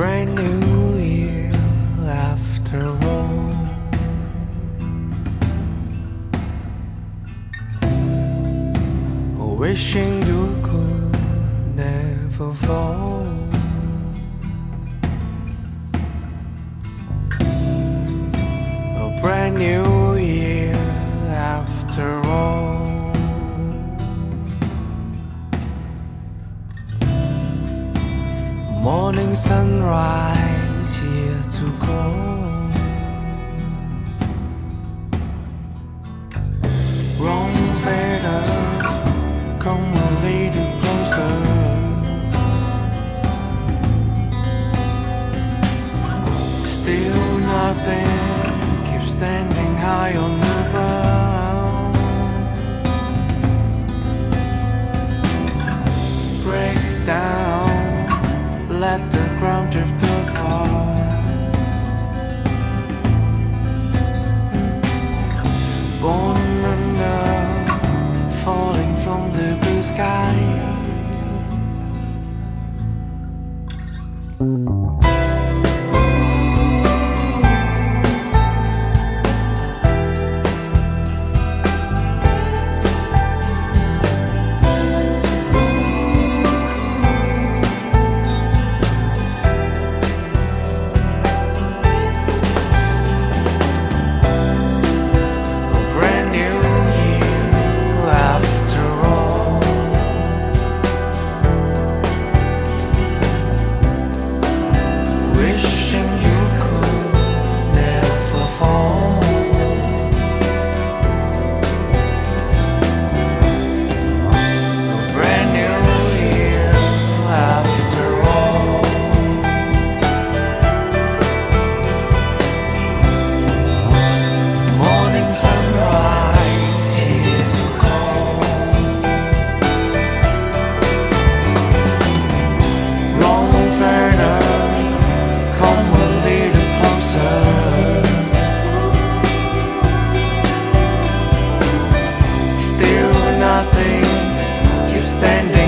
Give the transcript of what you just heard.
brand new year after all. Wishing you could never fall. A brand new year after all. Morning sunrise here to go. Wrong feather, come a little closer. Still nothing, keep standing high on the sky. Still nothing, keep standing